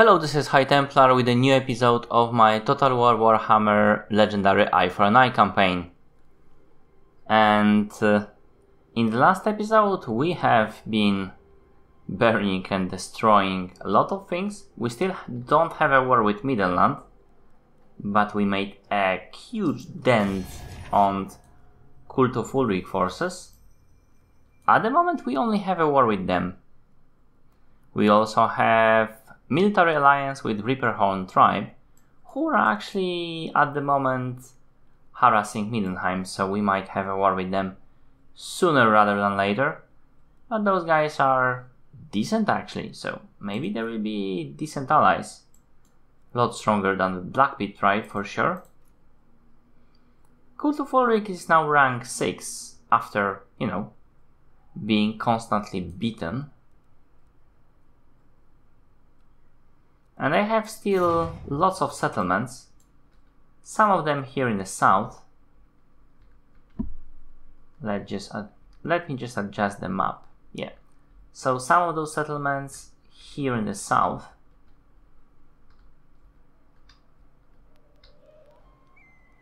Hello, this is High Templar with a new episode of my Total War Warhammer Legendary Eye for an Eye campaign. And uh, in the last episode, we have been burning and destroying a lot of things. We still don't have a war with Middenland, but we made a huge dent on Cult of Ulric forces. At the moment, we only have a war with them. We also have military alliance with Ripperhorn tribe, who are actually at the moment harassing Middenheim, so we might have a war with them sooner rather than later. But those guys are decent actually, so maybe there will be decent allies. A lot stronger than the Blackpit tribe for sure. Cult of Ulric is now rank 6 after, you know, being constantly beaten And I have still lots of settlements, some of them here in the south. Let just uh, let me just adjust the map. Yeah. So some of those settlements here in the south.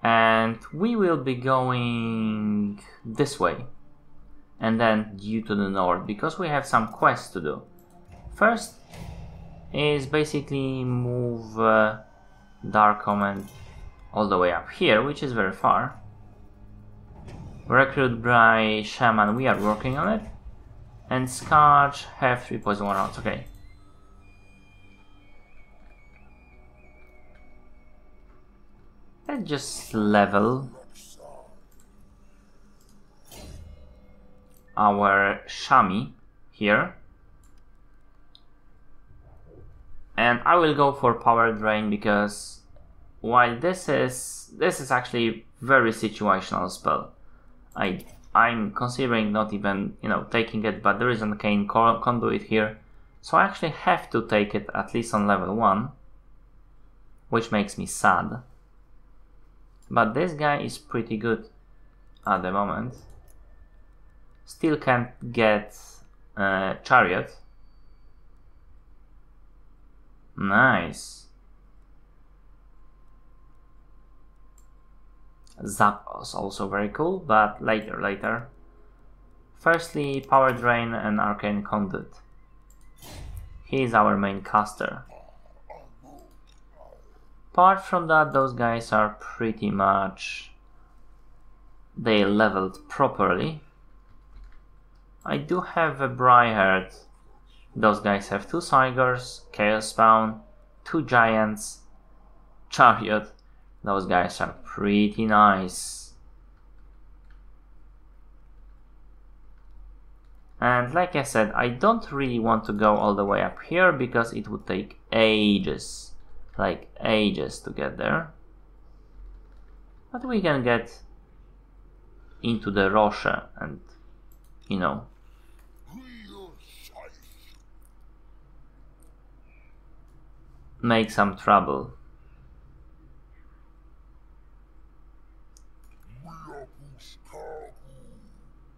And we will be going this way. And then due to the north because we have some quests to do. First, is basically move uh, Dark Command all the way up here, which is very far. Recruit by Shaman, we are working on it. And Scourge have 3 poison warhounds, okay. Let's just level our Shami here. And I will go for power drain because while this is this is actually very situational spell. I I'm considering not even you know taking it but there is an arcane conduit here. So I actually have to take it at least on level 1 which makes me sad. But this guy is pretty good at the moment. Still can't get uh, chariot Nice. Zap was also very cool, but later, later. Firstly, Power Drain and Arcane Conduit. He is our main caster. Apart from that, those guys are pretty much... They leveled properly. I do have a Briarheart those guys have two Cygors, Chaos Spawn, two Giants, Chariot. Those guys are pretty nice. And like I said, I don't really want to go all the way up here because it would take ages. Like ages to get there. But we can get into the Roche and, you know, make some trouble.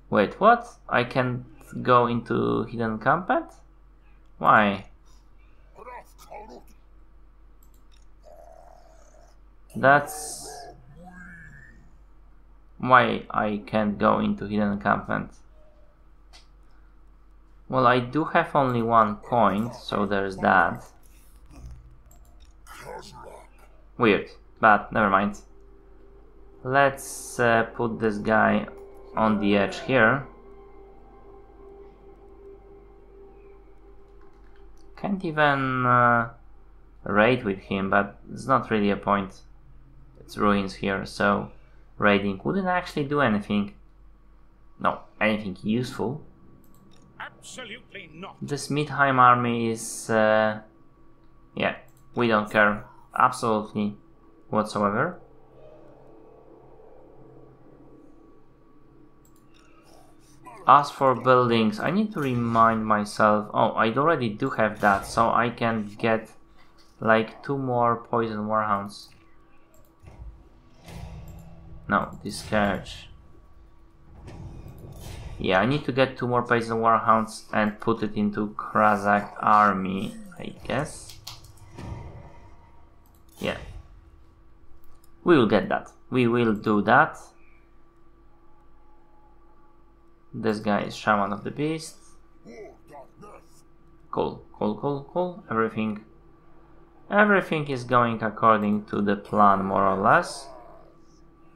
Wait, what? I can't go into hidden encampment? Why? That's why I can't go into hidden encampment. Well, I do have only one point, so there's that. Weird, but never mind. Let's uh, put this guy on the edge here. Can't even uh, raid with him, but it's not really a point. It's ruins here, so raiding wouldn't actually do anything. No, anything useful. Absolutely not. This Midheim army is, uh, yeah, we don't care absolutely whatsoever. As for buildings, I need to remind myself, oh, I already do have that, so I can get like two more poison warhounds. No, discourage. Yeah, I need to get two more poison warhounds and put it into Khazrak army, I guess. Yeah. We will get that. We will do that. This guy is Shaman of the Beast. Cool, cool, cool, cool. Everything everything is going according to the plan more or less.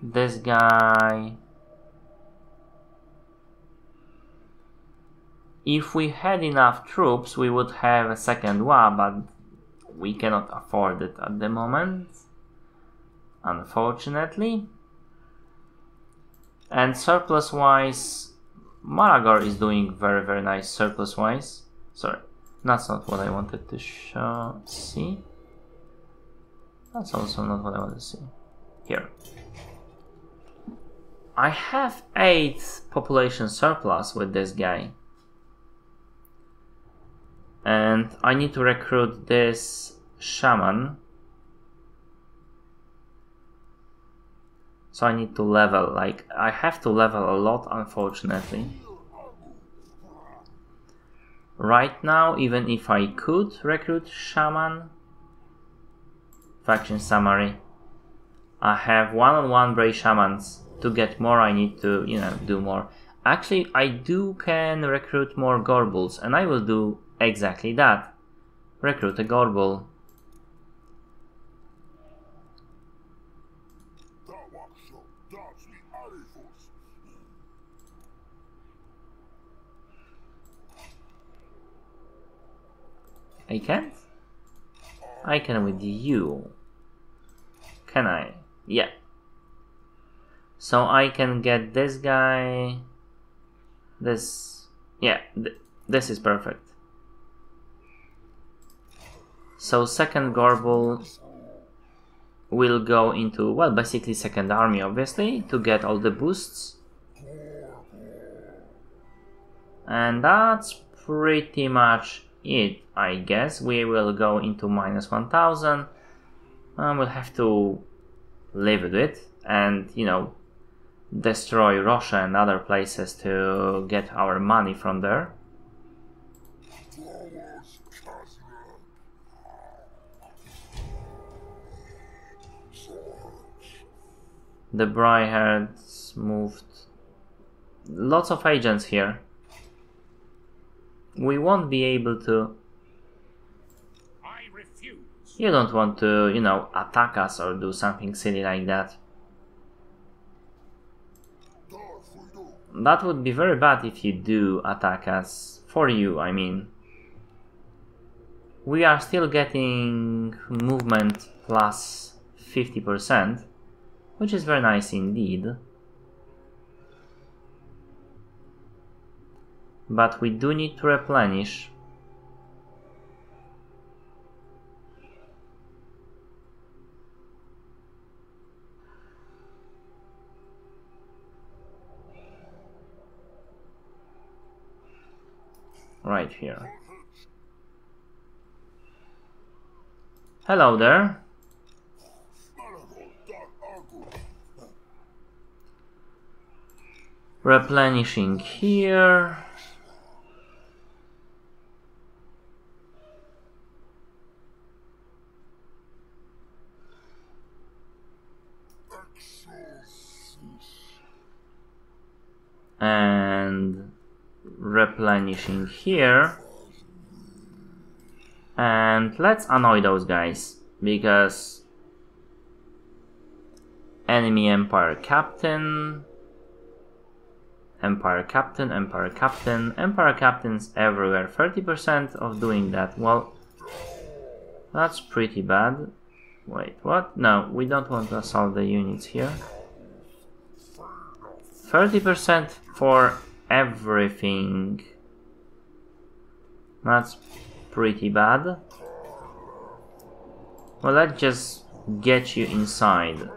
This guy If we had enough troops, we would have a second war, but we cannot afford it at the moment. Unfortunately. And surplus wise, Malagor is doing very very nice surplus wise. Sorry, that's not what I wanted to show. See? That's also not what I want to see. Here. I have 8 population surplus with this guy and I need to recruit this shaman. So I need to level like I have to level a lot unfortunately. Right now even if I could recruit shaman faction summary I have one-on-one -on -one Bray Shamans. To get more I need to you know do more. Actually I do can recruit more Gorebulls and I will do Exactly that. Recruit a Gorebull. I can't? I can with you. Can I? Yeah. So I can get this guy. This. Yeah, th this is perfect. So second Gorebull will go into, well, basically second army, obviously, to get all the boosts. And that's pretty much it, I guess. We will go into minus 1000. Um, we'll have to live with it and, you know, destroy Russia and other places to get our money from there. The Briards moved. Lots of agents here. We won't be able to. I refuse. You don't want to, you know, attack us or do something silly like that. That would be very bad if you do attack us. For you, I mean. We are still getting movement plus 50% which is very nice indeed. But we do need to replenish. Right here. Hello there. Replenishing here. And replenishing here. And let's annoy those guys because enemy empire captain Empire Captain, Empire Captain, Empire Captains everywhere. 30% of doing that. Well, that's pretty bad. Wait, what? No, we don't want to assault the units here. 30% for everything. That's pretty bad. Well, let's just get you inside.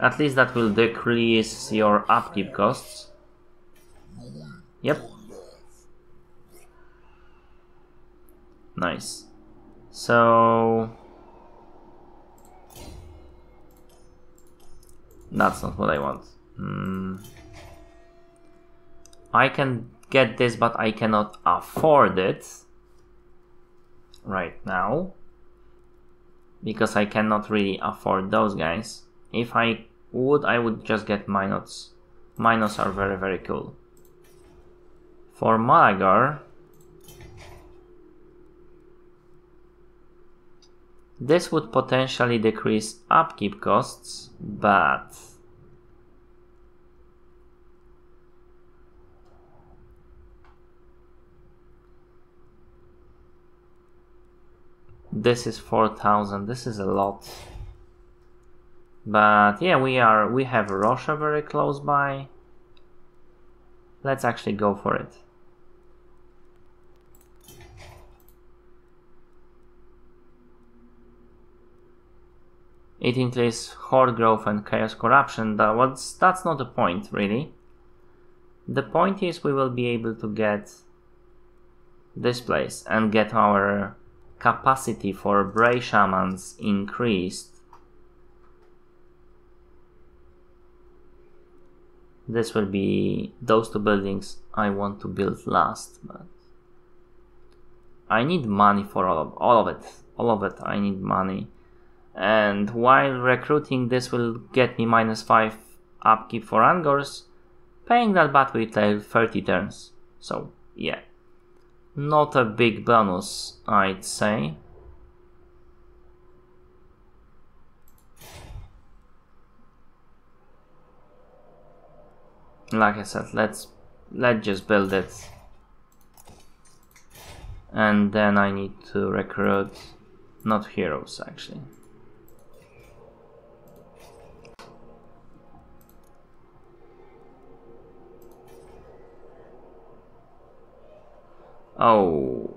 At least that will decrease your upkeep costs. Yep. Nice. So... That's not what I want. Mm. I can get this, but I cannot afford it right now. because I cannot really afford those guys. If I would, I would just get Minos. Minos are very, very cool. For Malagor, this would potentially decrease upkeep costs, but this is 4000 this is a lot. But yeah we are we have Rosha very close by. Let's actually go for it It includes horde growth and chaos corruption. That was that's not the point really. The point is we will be able to get this place and get our capacity for Bray Shamans increased. This will be those two buildings I want to build last, but I need money for all of, all of it. All of it, I need money. And while recruiting, this will get me minus 5 upkeep for Ungors, paying that bat will take uh, 30 turns. So, yeah. Not a big bonus, I'd say. Like I said, let's let's just build it. And then I need to recruit not heroes actually. Oh,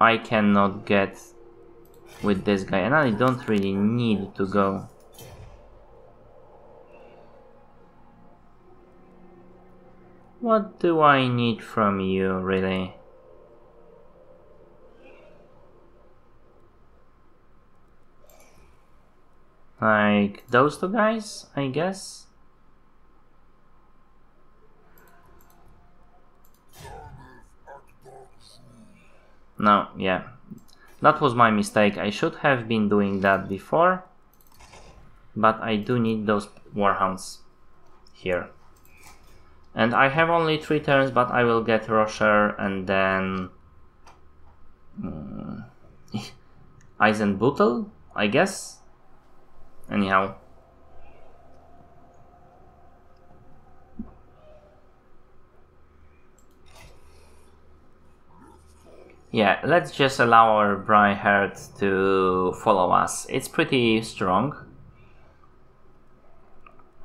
I cannot get with this guy and I don't really need to go. What do I need from you, really? Like, those two guys, I guess? No, yeah. That was my mistake. I should have been doing that before. But I do need those warhounds here. And I have only three turns, but I will get Rosher and then... Um, Eisenbuttel, I guess? Anyhow. Yeah, let's just allow our Briarheart to follow us. It's pretty strong.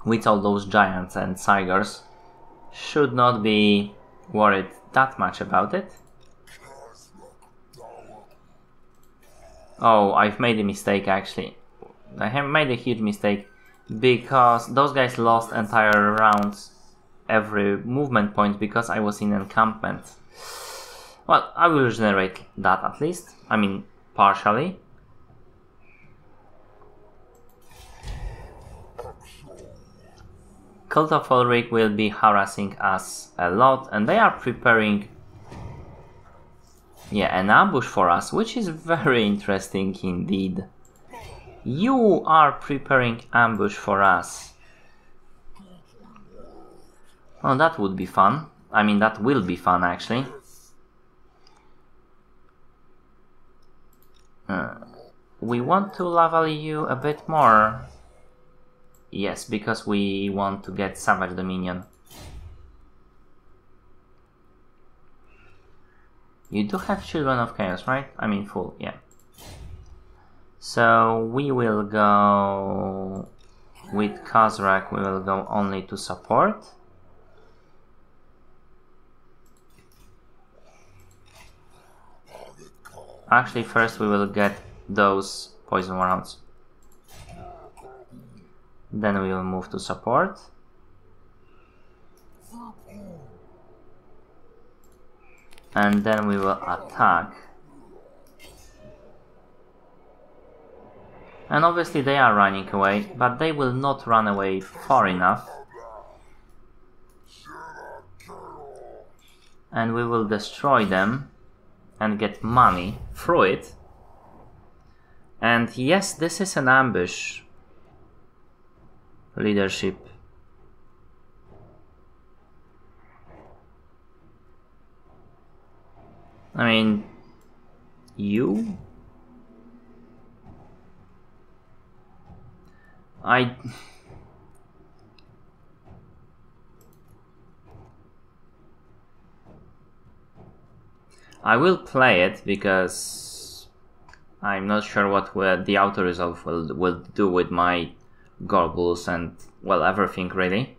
With all those giants and tigers. Should not be worried that much about it. Oh, I've made a mistake actually. I have made a huge mistake because those guys lost entire rounds every movement point because I was in encampment. Well, I will regenerate that at least. I mean, partially. Cult of Ulric will be harassing us a lot and they are preparing yeah, an ambush for us, which is very interesting indeed. You are preparing ambush for us. Oh, that would be fun. I mean, that will be fun actually. Uh, we want to level you a bit more. Yes, because we want to get Savage Dominion. You do have Children of Chaos, right? I mean full, yeah. So we will go with Khazrak, we will go only to support. Actually, first we will get those poison rounds. Then we will move to support. And then we will attack. And obviously they are running away, but they will not run away far enough. And we will destroy them and get money through it. And yes, this is an ambush. Leadership. I mean, you? I... I will play it because I'm not sure what the auto resolve will, will do with my Gorebulls and, well, everything really.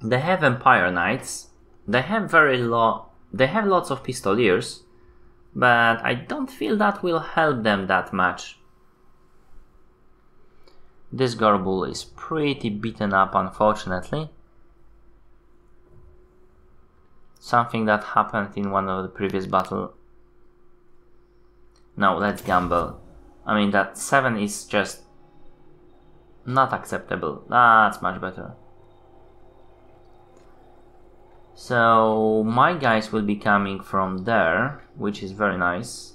They have Empire Knights. They have very low. They have lots of Pistoliers, but I don't feel that will help them that much. This Gorebull is pretty beaten up, unfortunately. Something that happened in one of the previous battle. No, let's gamble. I mean, that 7 is just not acceptable. That's much better. So my guys will be coming from there, which is very nice.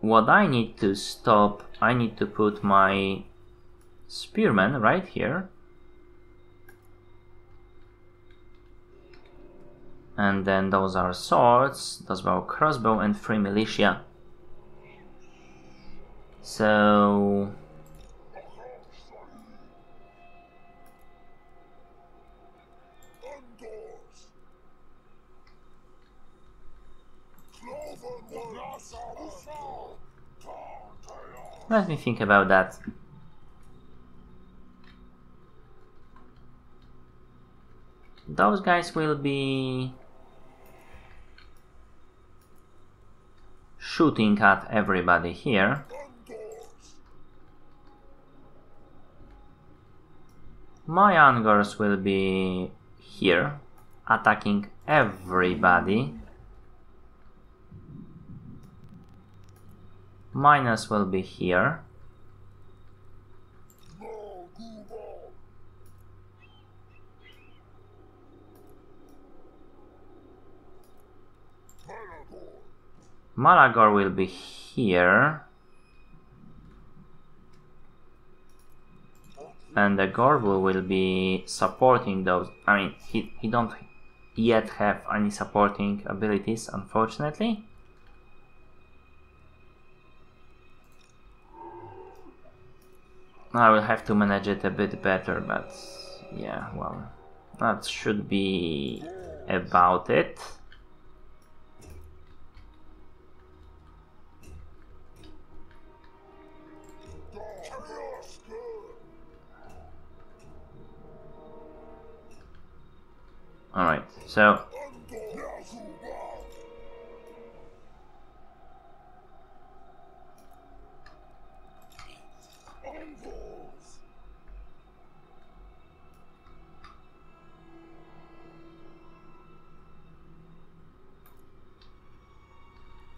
What I need to stop, I need to put my spearmen right here. And then those are swords, those are crossbow and free militia. So Let me think about that. Those guys will be shooting at everybody here. My Ungors will be here, attacking everybody. minus will be here. Malagor will be here. And the Gorebull will be supporting those. I mean, he, he don't yet have any supporting abilities, unfortunately. I will have to manage it a bit better, but yeah, well, that should be about it. Alright, so.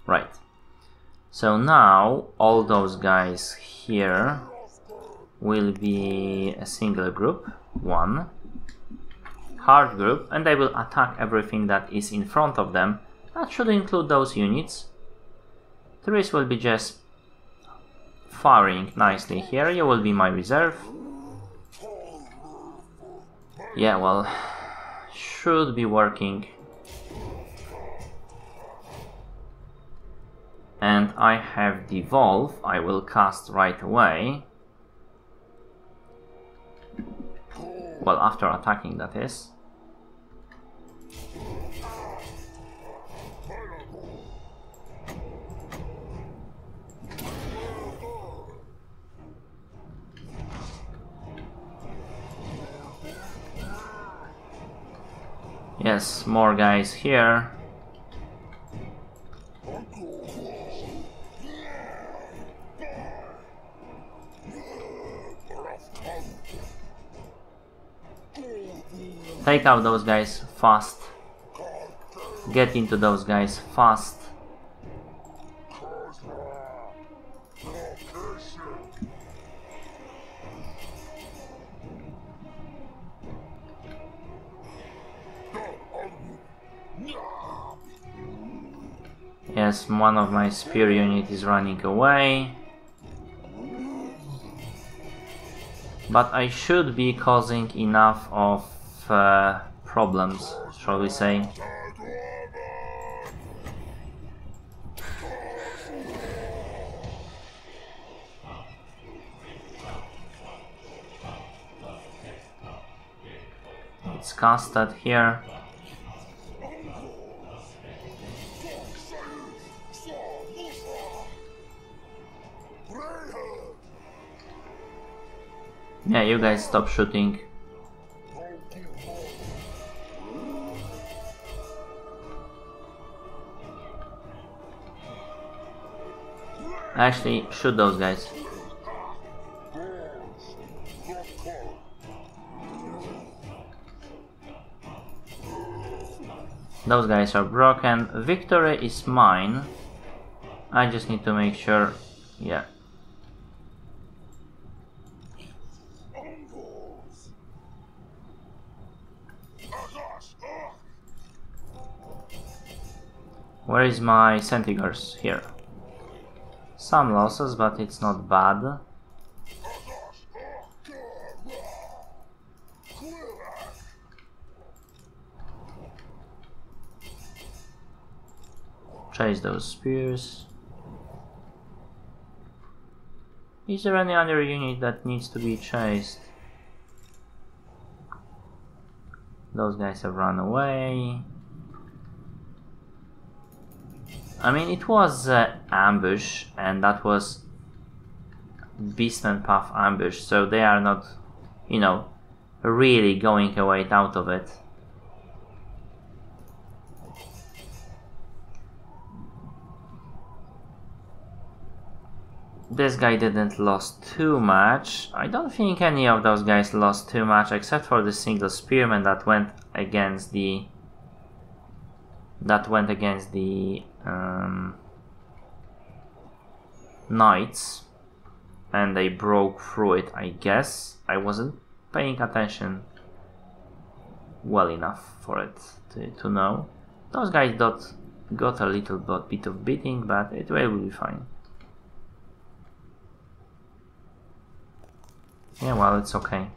Right. So now all those guys here will be a single group, one hard group, and they will attack everything that is in front of them. That should include those units. Therese will be just firing nicely here. You will be my reserve. Yeah, well, should be working and I have devolve I will cast right away well after attacking that is Yes, more guys here. Take out those guys fast. Get into those guys fast. Yes, one of my spear unit is running away. But I should be causing enough of uh, problems, shall we say. It's casted here. Yeah, you guys stop shooting. Actually, shoot those guys. Those guys are broken. Victory is mine. I just need to make sure... Yeah. Where is my Centigors? Here. Some losses, but it's not bad. Chase those spears. Is there any other unit that needs to be chased? Those guys have run away. I mean, it was uh, ambush, and that was Beastman Path ambush, so they are not, you know, really going away out of it. This guy didn't lost too much. I don't think any of those guys lost too much, except for the single spearman that went against the that went against the um, knights and they broke through it I guess. I wasn't paying attention well enough for it to, to know. Those guys got, got a little bit of beating but it will be fine. Yeah well it's okay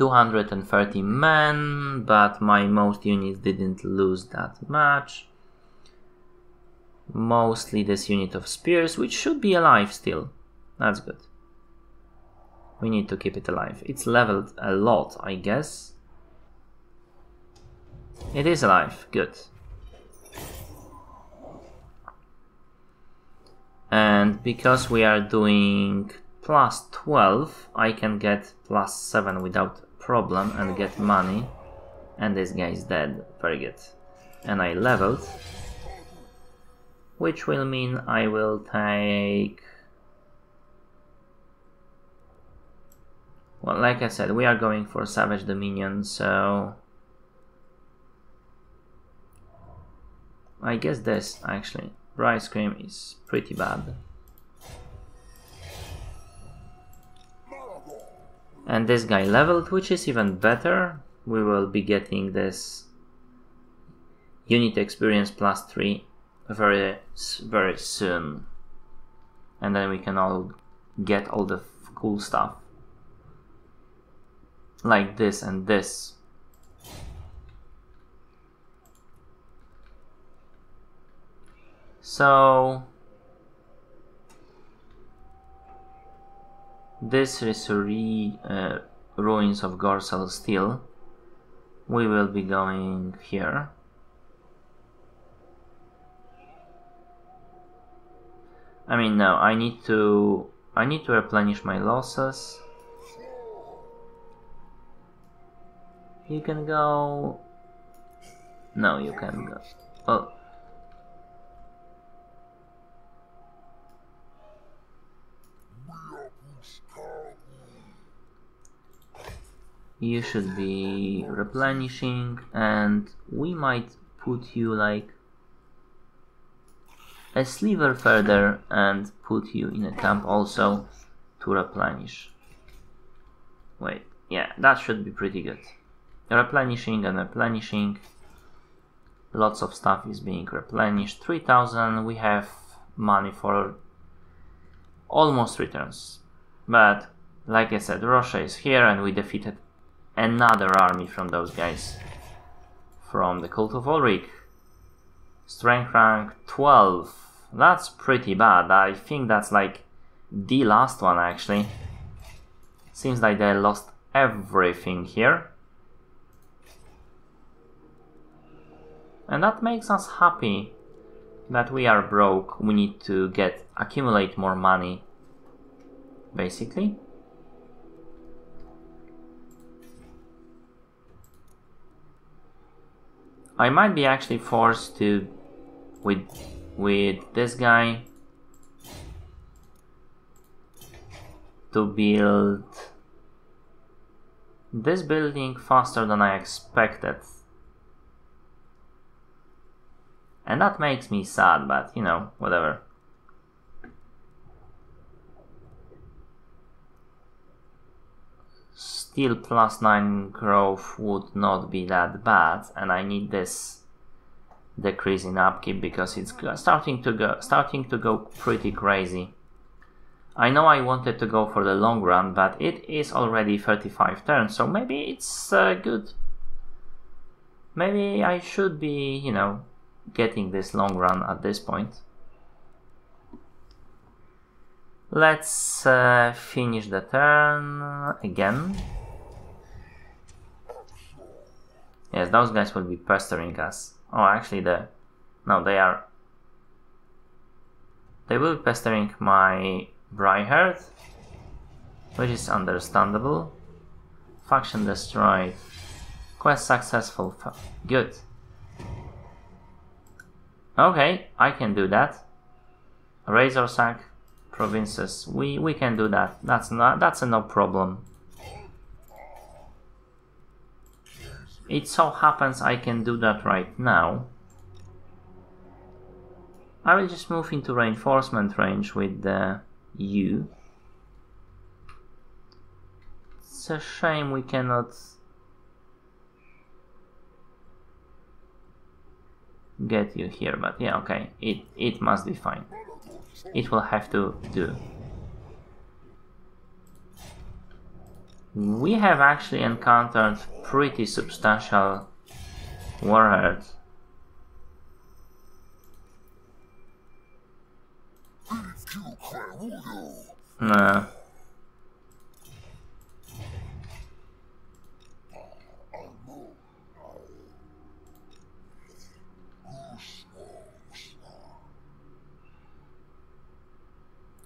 230 men, but my most units didn't lose that much. Mostly this unit of spears, which should be alive still. That's good. We need to keep it alive. It's leveled a lot, I guess. It is alive, good. And because we are doing plus 12, I can get plus 7 without problem and get money. And this guy is dead. Very good. And I leveled. Which will mean I will take... Well, like I said, we are going for Savage Dominion, so... I guess this, actually. Rice Cream is pretty bad. And this guy leveled which is even better. We will be getting this unit experience plus 3 very very soon. And then we can all get all the cool stuff. Like this and this. So This is uh, ruins of Gorsel Steel. We will be going here. I mean, no, I need to I need to replenish my losses. You can go. No, you can go. Well, you should be replenishing and we might put you like a sliver further and put you in a camp also to replenish. Wait, yeah, that should be pretty good. Replenishing and replenishing. Lots of stuff is being replenished. 3000, we have money for almost returns. But, like I said, Russia is here and we defeated another army from those guys. From the Cult of Ulric. Strength rank 12. That's pretty bad. I think that's like the last one actually. Seems like they lost everything here. And that makes us happy that we are broke. We need to get accumulate more money basically. I might be actually forced to with with this guy to build this building faster than I expected. And that makes me sad, but you know, whatever. Still plus 9 growth would not be that bad, and I need this decrease in upkeep because it's starting to go starting to go pretty crazy. I know I wanted to go for the long run, but it is already 35 turns, so maybe it's uh, good. Maybe I should be, you know, getting this long run at this point. Let's uh, finish the turn again. Yes, those guys will be pestering us. Oh, actually, the no, they are. They will be pestering my Briarheart, which is understandable. Faction destroyed. Quest successful. Good. Okay, I can do that. Razor sack provinces. We we can do that. That's not that's a no problem. It so happens I can do that right now. I will just move into reinforcement range with the U. It's a shame we cannot get you here, but yeah, okay, it, it must be fine. It will have to do. We have actually encountered pretty substantial warheads. No.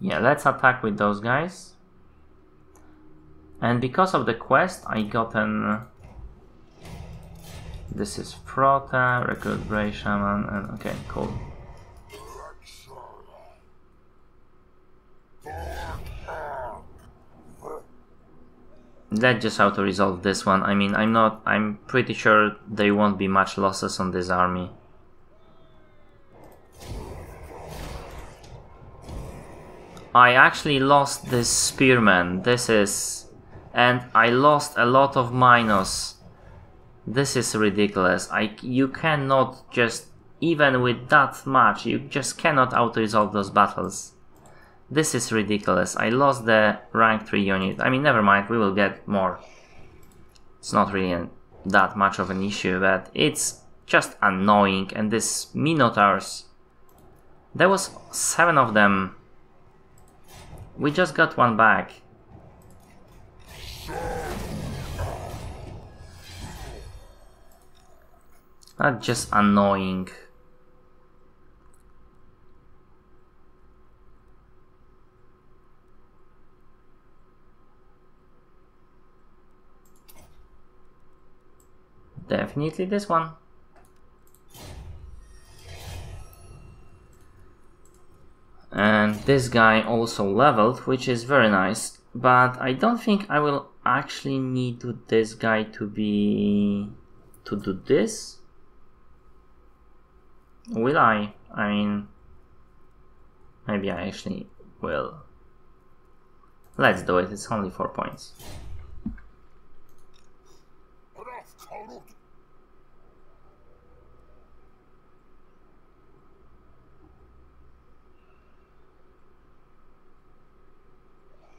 Yeah, let's attack with those guys. And because of the quest, I got an... Uh, this is Frota, Recruit Bray Shaman, and okay, cool. Let's just auto-resolve this one. I mean, I'm not... I'm pretty sure there won't be much losses on this army. I actually lost this spearman. This is... And I lost a lot of minus. This is ridiculous. I, you cannot just... Even with that much, you just cannot auto-resolve those battles. This is ridiculous. I lost the rank 3 unit. I mean, never mind, we will get more. It's not really that much of an issue, but it's just annoying. And this Minotaurs... There was seven of them we just got one back. That's just annoying. Definitely this one. and this guy also leveled which is very nice but I don't think I will actually need this guy to be to do this? Will I? I mean maybe I actually will. Let's do it. It's only four points.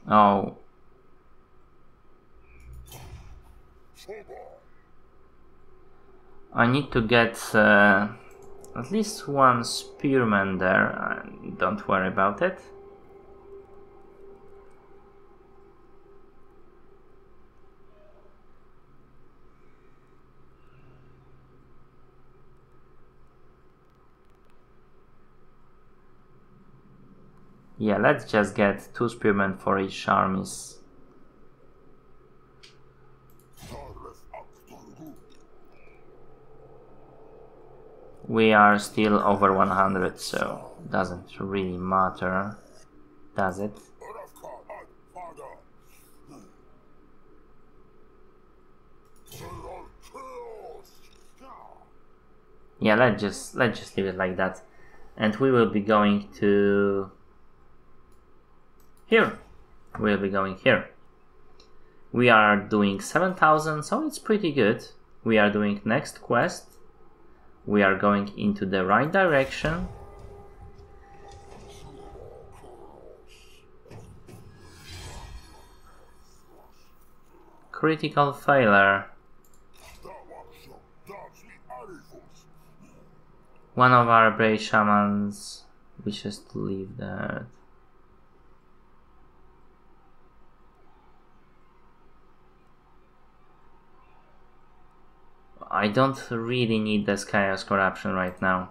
Oh, I need to get uh, at least one spearman there. Don't worry about it. Yeah, let's just get two spearmen for each armies. We are still over 100, so doesn't really matter, does it? Yeah, let's just let's just leave it like that, and we will be going to here. We'll be going here. We are doing 7000, so it's pretty good. We are doing next quest. We are going into the right direction. Critical failure. One of our Bray Shamans wishes to leave the earth. I don't really need this chaos corruption right now.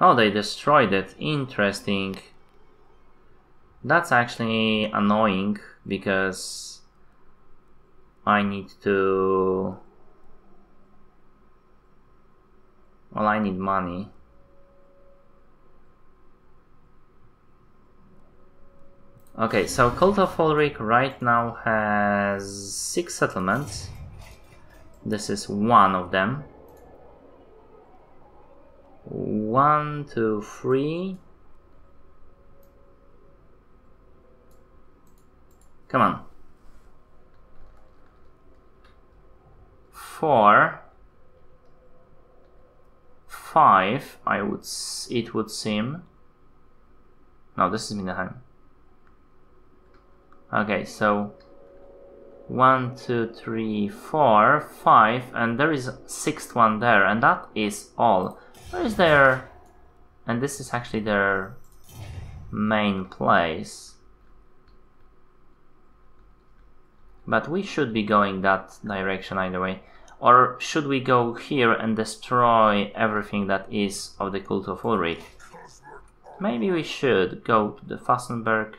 Oh, they destroyed it. Interesting. That's actually annoying because I need to... Well, I need money. Okay, so Cult of Ulric right now has six settlements. This is one of them. One, two, three. Come on. Four. Five, I would, it would seem. No, this is Middenheim. Okay, so one, two, three, four, five, and there is sixth one there, and that is all. Where is their... And this is actually their main place. But we should be going that direction either way. Or should we go here and destroy everything that is of the cult of Ulric? Maybe we should go to the Fastenberg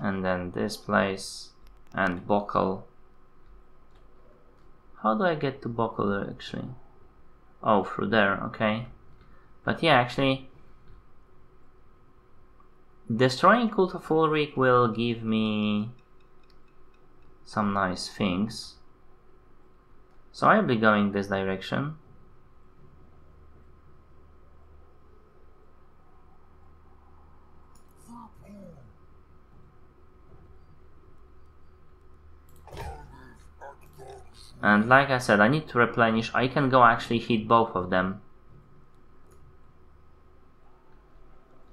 and then this place and Bokel. How do I get to Bokel actually? Oh, through there, okay. But yeah, actually, destroying Cult of Ulric will give me some nice things. So I'll be going this direction. And like I said, I need to replenish. I can go actually hit both of them.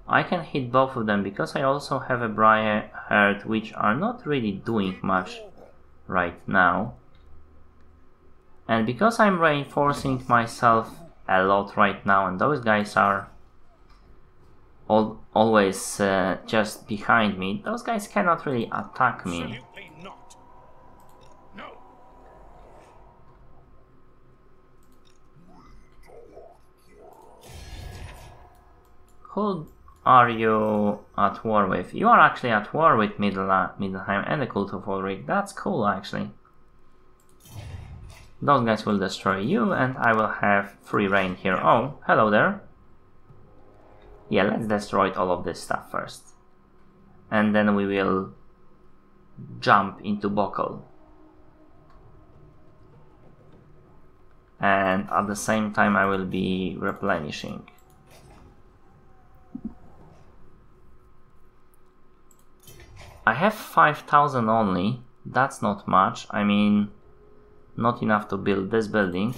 I can hit both of them because I also have a Briarheart which are not really doing much right now. And because I'm reinforcing myself a lot right now and those guys are always uh, just behind me, those guys cannot really attack me. Who are you at war with? You are actually at war with Middle Middenheim and the Cult of Ulric. That's cool, actually. Those guys will destroy you, and I will have free reign here. Oh, hello there. Yeah, let's destroy all of this stuff first. And then we will jump into Bokel. And at the same time I will be replenishing. I have 5000 only. That's not much. I mean, not enough to build this building.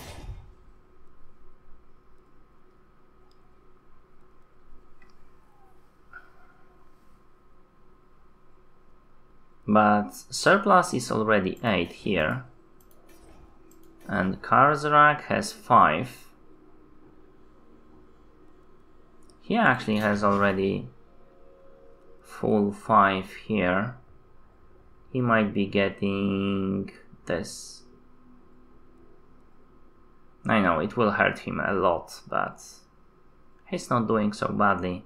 But surplus is already 8 here. And Khazrak has 5. He actually has already full 5 here. He might be getting this. I know it will hurt him a lot, but he's not doing so badly.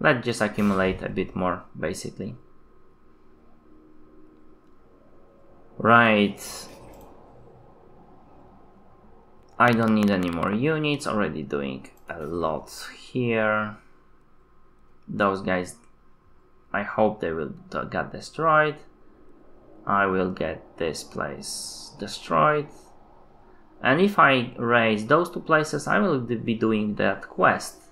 Let's just accumulate a bit more, basically. Right. I don't need any more units, already doing a lot here. Those guys, I hope they will get destroyed. I will get this place destroyed. And if I raise those two places, I will be doing that quest.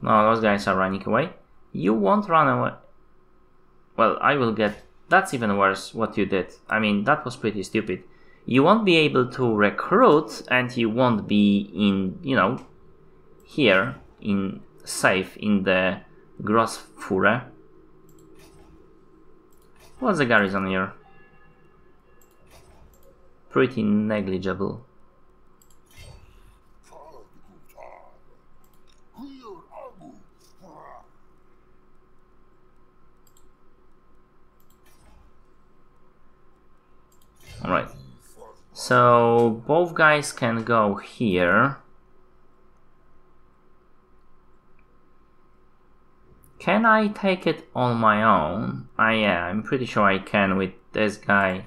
No, those guys are running away. You won't run away. Well, I will get... That's even worse, what you did. I mean, that was pretty stupid. You won't be able to recruit, and you won't be in, you know, here, in safe in the Grossfure. What's the garrison here? Pretty negligible. Alright. So both guys can go here. Can I take it on my own? I yeah, I'm pretty sure I can with this guy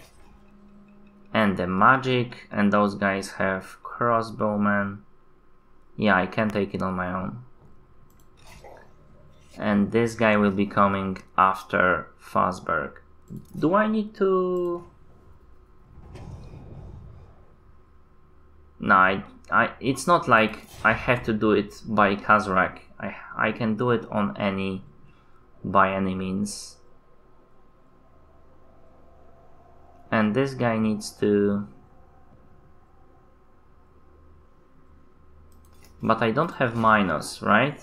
and the magic and those guys have crossbowmen. Yeah, I can take it on my own. And this guy will be coming after Fazberg. Do I need to No, I, I, it's not like I have to do it by Khazrak. I, I can do it on any, by any means. And this guy needs to... But I don't have minus, right?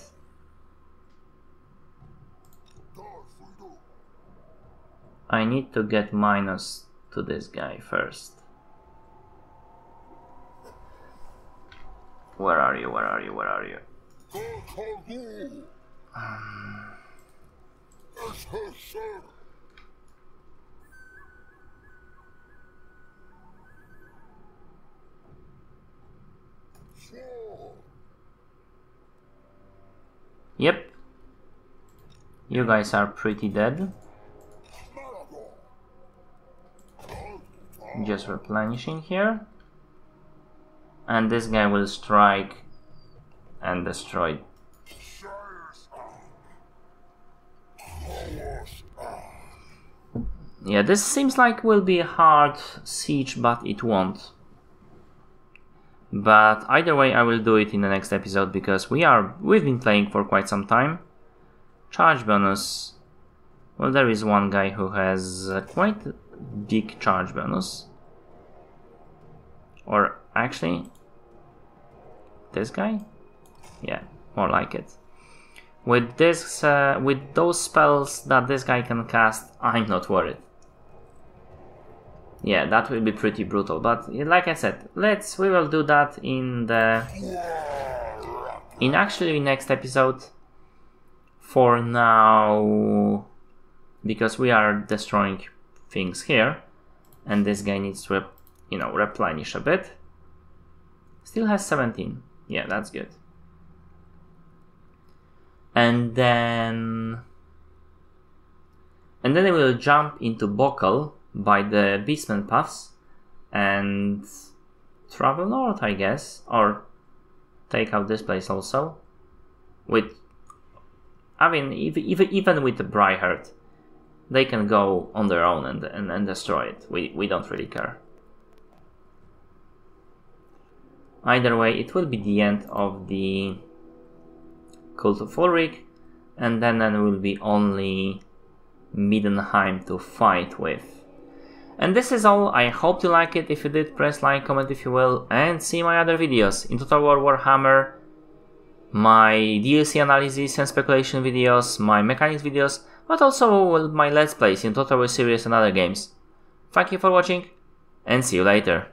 I need to get minus to this guy first. Where are you? Where are you? Where are you? Yep. You guys are pretty dead. Just replenishing here and this guy will strike and destroy. Yeah this seems like will be a hard siege but it won't. But either way I will do it in the next episode because we are we've been playing for quite some time. Charge bonus. Well there is one guy who has quite big charge bonus. Or actually this guy? Yeah, more like it. With this, uh, with those spells that this guy can cast, I'm not worried. Yeah, that will be pretty brutal, but like I said, let's, we will do that in the, in actually next episode. For now, because we are destroying things here, and this guy needs to, you know, replenish a bit. Still has 17. Yeah, that's good. And then... And then I will jump into Bokal by the Beastman Paths and travel north, I guess, or take out this place also. With, I mean, even even with the Briarheart, they can go on their own and, and, and destroy it. We we don't really care. Either way, it will be the end of the Cult of Ulric, and then there will be only Middenheim to fight with. And this is all, I hope you like it, if you did press like, comment if you will, and see my other videos in Total War Warhammer my DLC analysis and speculation videos, my mechanics videos, but also my let's plays in Total War series and other games. Thank you for watching and see you later.